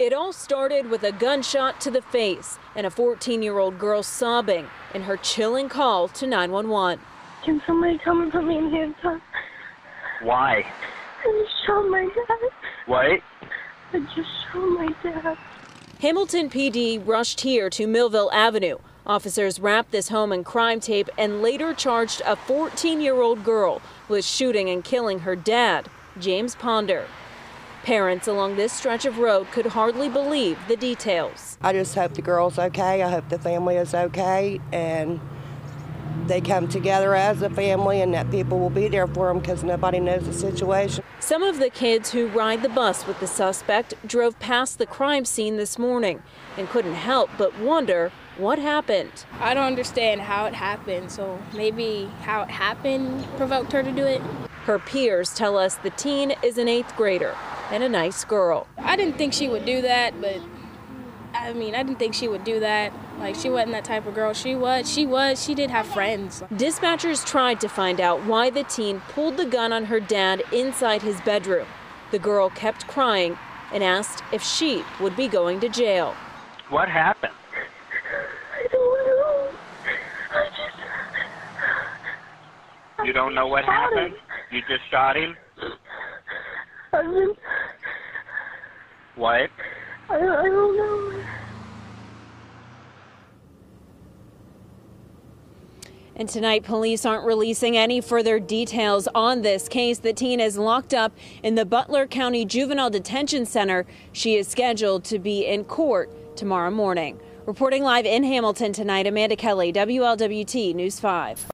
It all started with a gunshot to the face and a 14 year old girl sobbing in her chilling call to 911. Can somebody come and put me in handcuffs? Why? I just shot my dad. What? I just shot my dad. Hamilton PD rushed here to Millville Avenue. Officers wrapped this home in crime tape and later charged a 14 year old girl with shooting and killing her dad, James Ponder. Parents along this stretch of road could hardly believe the details. I just hope the girl's okay. I hope the family is okay and they come together as a family and that people will be there for them because nobody knows the situation. Some of the kids who ride the bus with the suspect drove past the crime scene this morning and couldn't help but wonder what happened. I don't understand how it happened, so maybe how it happened provoked her to do it. Her peers tell us the teen is an eighth grader and a nice girl. I didn't think she would do that, but I mean, I didn't think she would do that. Like, she wasn't that type of girl. She was, she was, she did have friends. Dispatchers tried to find out why the teen pulled the gun on her dad inside his bedroom. The girl kept crying and asked if she would be going to jail. What happened? I don't know. I just. You don't know what happened? him. You just shot him? I've been. What? I, I don't know. And tonight, police aren't releasing any further details on this case. The teen is locked up in the Butler County Juvenile Detention Center. She is scheduled to be in court tomorrow morning. Reporting live in Hamilton tonight, Amanda Kelly, WLWT News 5.